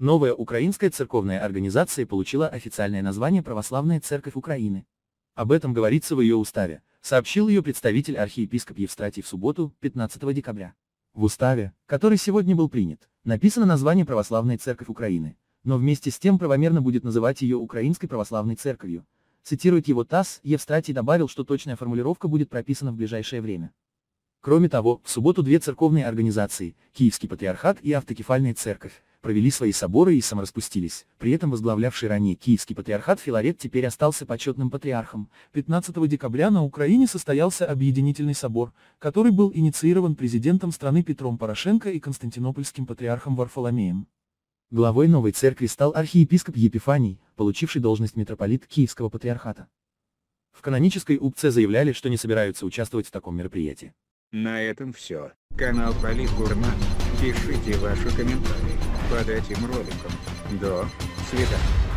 Новая украинская церковная организация получила официальное название Православная Церковь Украины. Об этом говорится в ее уставе, сообщил ее представитель архиепископ Евстратий в субботу, 15 декабря. В уставе, который сегодня был принят, написано название Православная Церковь Украины, но вместе с тем правомерно будет называть ее Украинской Православной Церковью. Цитирует его ТАСС, Евстратий добавил, что точная формулировка будет прописана в ближайшее время. Кроме того, в субботу две церковные организации, Киевский Патриархат и Автокефальная Церковь, провели свои соборы и самораспустились, при этом возглавлявший ранее Киевский Патриархат Филарет теперь остался почетным патриархом. 15 декабря на Украине состоялся объединительный собор, который был инициирован президентом страны Петром Порошенко и Константинопольским патриархом Варфоломеем. Главой новой церкви стал архиепископ Епифаний, получивший должность митрополита Киевского Патриархата. В канонической УПЦ заявляли, что не собираются участвовать в таком мероприятии. На этом все. Канал Политгурман. Пишите ваши комментарии под этим роликом. До свидания.